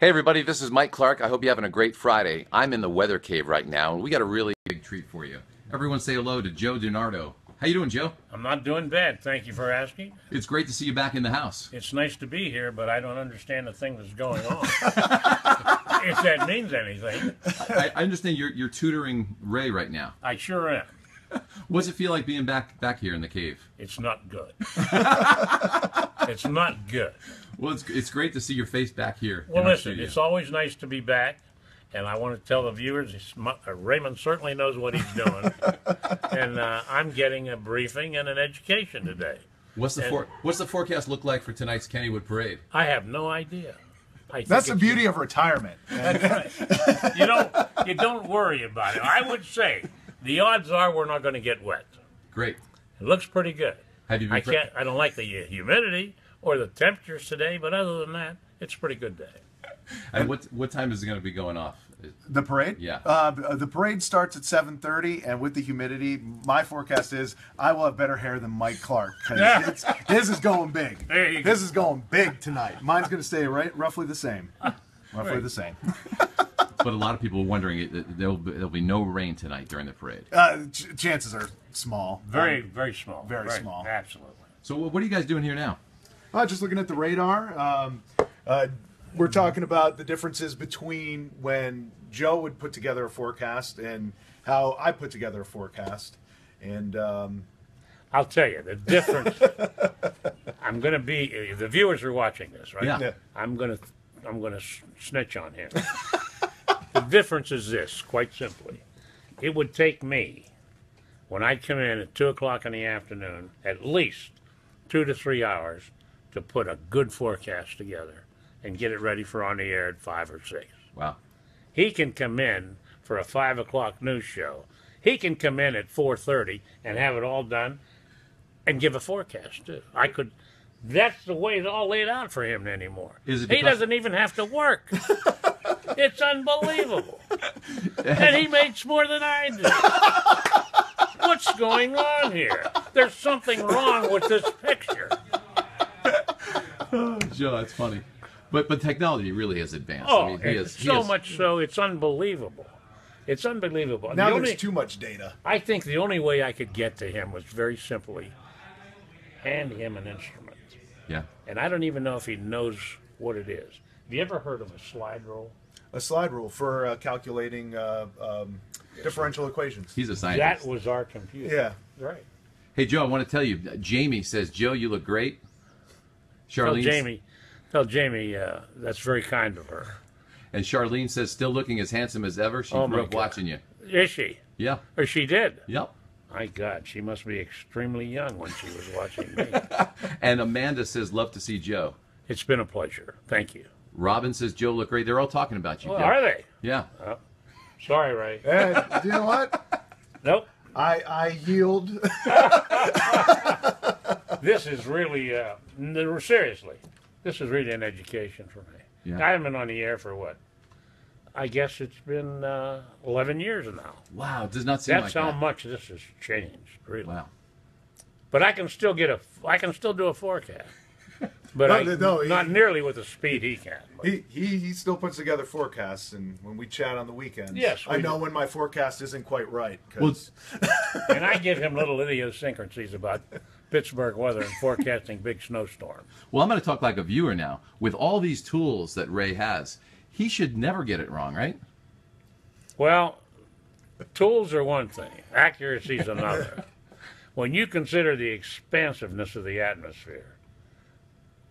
Hey everybody, this is Mike Clark. I hope you're having a great Friday. I'm in the weather cave right now, and we got a really big treat for you. Everyone say hello to Joe DeNardo. How you doing, Joe? I'm not doing bad. Thank you for asking. It's great to see you back in the house. It's nice to be here, but I don't understand the thing that's going on. if that means anything, I, I understand you're you're tutoring Ray right now. I sure am. What's it feel like being back back here in the cave? It's not good. it's not good. Well, it's it's great to see your face back here. Well, listen, it's always nice to be back, and I want to tell the viewers, it's, mu- uh, Raymond certainly knows what he's doing, and uh, I'm getting a briefing and an education today. What's the for, what's the forecast look like for tonight's Kennywood Parade? I have no idea. I That's the it's- beauty of retirement. Right. you don't you don't worry about it. I would say the odds are we're not going to get wet. Great. It looks pretty good. Have you been I can't. I don't like the humidity or the temperatures today, but other than that, it's a pretty good day. And what what time is it going to be going off? The parade? Yeah. Uh, the parade starts at 7:30, and with the humidity, my forecast is I will have better hair than Mike Clark because his is going big. There you go. His is going big tonight. Mine's going to stay right, roughly the same. Roughly Right. the same. But a lot of people are wondering there'll be, there'll be no rain tonight during the parade. Uh, ch- chances are small. Very Um, very small. very small. Absolutely. So what are you guys doing here now? Uh, just looking at the radar. Um, uh, we're talking about the differences between when Joe would put together a forecast and how I put together a forecast. And um, I'll tell you the difference. I'm going to be. The viewers are watching this, right? Yeah. Yeah. I'm going to. I'm going to snitch on him. the difference is this, quite simply. It would take me, when I come in at two o'clock in the afternoon, at least two to three hours to put a good forecast together and get it ready for on the air at five or six. Wow. He can come in for a five o'clock news show. He can come in at four thirty and have it all done, and give a forecast too. I could. That's the way it's all laid out for him anymore. Is it he because- doesn't even have to work. it's unbelievable, and he makes more than I do. What's going on here? There's something wrong with this picture. Joe, that's funny. But but technology really has advanced. Oh, I mean, he it's has, he so has- much so it's unbelievable. It's unbelievable. now The there's only- too much data. I think the only way I could get to him was very simply hand him an instrument. Yeah. And I don't even know if he knows what it is. Have you ever heard of a slide rule? A slide rule for uh, calculating uh, um, differential equations. He's a scientist. That was our computer. Yeah. Right. Hey Joe, I want to tell you. Jamie says, Joe, you look great. Charlene. Tell Charlene Jamie, tell Jamie uh, that's very kind of her. and Charlene says, still looking as handsome as ever. She Oh, grew up God. watching you. Is she? Yeah. Or she did? Yep. My God, she must be extremely young when she was watching me. And Amanda says, love to see Joe. it's been a pleasure. Thank you. Robin says, Joe, look great. They're all talking about you. Well, are they? Yeah. Sorry, Ray. And you know what? Nope. I, I yield. this is really uh, seriously this is really an education for me Yeah. i haven't been on the air for what i guess it's been uh, 11 years now Wow. It does not seem that's like how that. much this has changed really Wow. but i can still get a i can still do a forecast but No, I, no, he- not nearly with the speed he can but- He, he he still puts together forecasts, and when we chat on the weekends, Yes, I know do. when my forecast isn't quite right. 'cause- Well, and i give him little idiosyncrasies about pittsburgh weather and forecasting big snowstorms well, I'm going to talk like a viewer now. With all these tools that Ray has, he should never get it wrong, right? Well, tools are one thing, accuracy is another. when you consider the expansiveness of the atmosphere,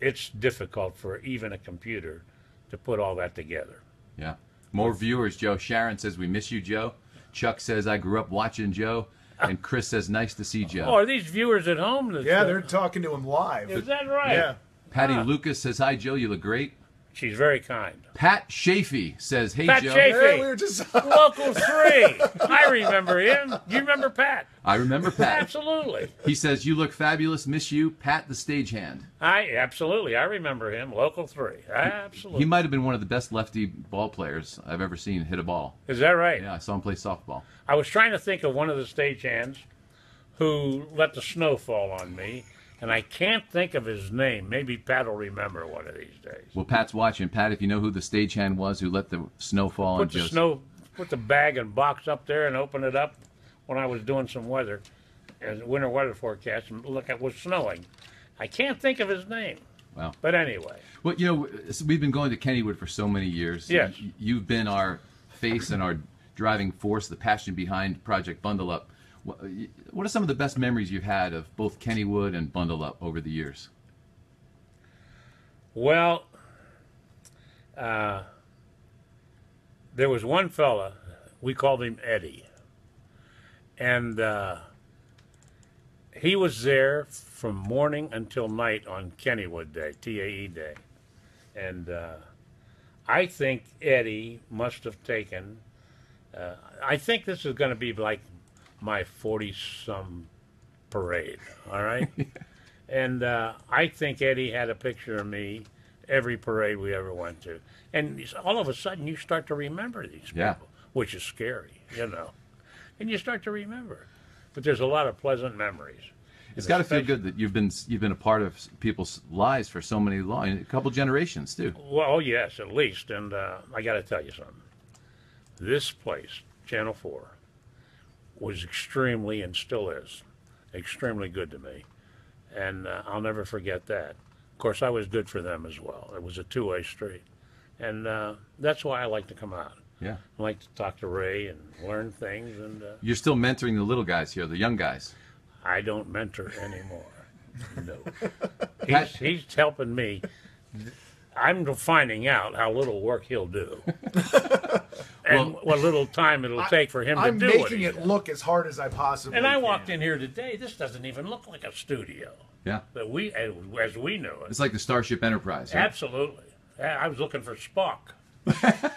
it's difficult for even a computer to put all that together. Yeah. More viewers, Joe. Sharon says, we miss you, Joe. Chuck says, I grew up watching Joe. And Chris says, nice to see Joe. Oh, are these viewers at home? yeah, they're talking to him live. Is that right? Yeah. Patty Ah. Lucas says, hi, Joe. You look great. She's very kind. Pat Chafee says, hey, Pat Joe. Chafee. Yeah, we were just Local three. I remember him. Do you remember Pat? I remember Pat. Absolutely. He says, you look fabulous. Miss you. Pat the stagehand. I absolutely. I remember him. Local three. Absolutely. He might have been one of the best lefty ball players I've ever seen hit a ball. Is that right? Yeah, I saw him play softball. I was trying to think of one of the stagehands who let the snow fall on me, and I can't think of his name. Maybe Pat will remember one of these days. Well, Pat's watching. Pat, if you know who the stagehand was who let the snow fall Put the just snow, put the bag and box up there and open it up when I was doing some weather, and winter weather forecast, and look, it was snowing. I can't think of his name. wow. But anyway, Well, you know, we've been going to Kennywood for so many years. Yes. You've been our face and our driving force, the passion behind Project Bundle Up. What are some of the best memories you've had of both Kennywood and Bundle Up over the years? well, uh, there was one fella, we called him Eddie, and uh, he was there from morning until night on Kennywood Day, TAE Day, and uh, I think Eddie must have taken. Uh, I think this is going to be like my forty-some parade. All right. And uh, I think Eddie had a picture of me every parade we ever went to. And all of a sudden, you start to remember these people, Yeah. which is scary, you know. And you start to remember. But there's a lot of pleasant memories. It's got to feel good that you've been you've been a part of people's lives for so many long, a couple generations too. Well, oh, yes, at least. And uh, I got to tell you something. This place, Channel 4, was extremely, and still is, extremely good to me. And uh, I'll never forget that. Of course, I was good for them as well. It was a two way street. And uh, that's why I like to come out. Yeah. I like to talk to Ray and learn things. And uh, You're still mentoring the little guys here, the young guys. I don't mentor anymore. No. He's, he's helping me. I'm finding out how little work he'll do. and Well- what little time it'll take for him I'm to do what making it look as hard as I possibly And I can. walked in here today. This doesn't even look like a studio. Yeah. But we, as as we knew it. It's like the Starship Enterprise. right? Absolutely. I I was looking for Spock.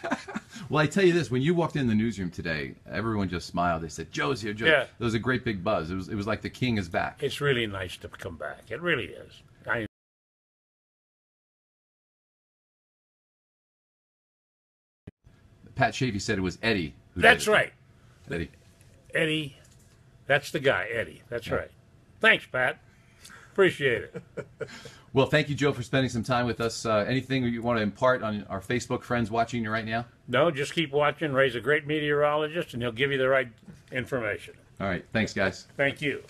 Well, I tell you this: when you walked in the newsroom today, everyone just smiled. They said, "Joe's here, Joe." Yeah. There was a great big buzz. It was it was like the king is back. It's really nice to come back. It really is. I Pat Chafee said it was Eddie. Who That's right. Eddie. Eddie. That's the guy, Eddie. That's right. Thanks, Pat. Appreciate it. Well, thank you, Joe, for spending some time with us. Uh, anything you want to impart on our Facebook friends watching you right now? No, just keep watching. Ray's a great meteorologist, and he'll give you the right information. All right. Thanks, guys. Thank you.